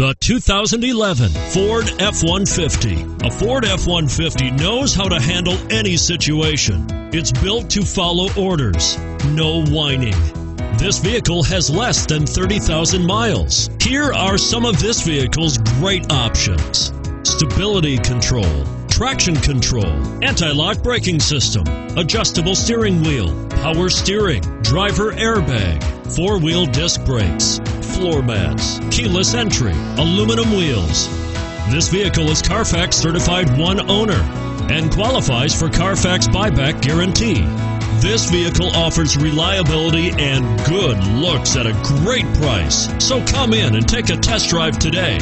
The 2011 Ford F-150. A Ford F-150 knows how to handle any situation. It's built to follow orders, no whining. This vehicle has less than 30,000 miles. Here are some of this vehicle's great options. Stability control, traction control, anti-lock braking system, adjustable steering wheel, power steering, driver airbag, four-wheel disc brakes, floor mats, keyless entry, aluminum wheels. This vehicle is Carfax certified one owner and qualifies for Carfax buyback guarantee. This vehicle offers reliability and good looks at a great price. So come in and take a test drive today.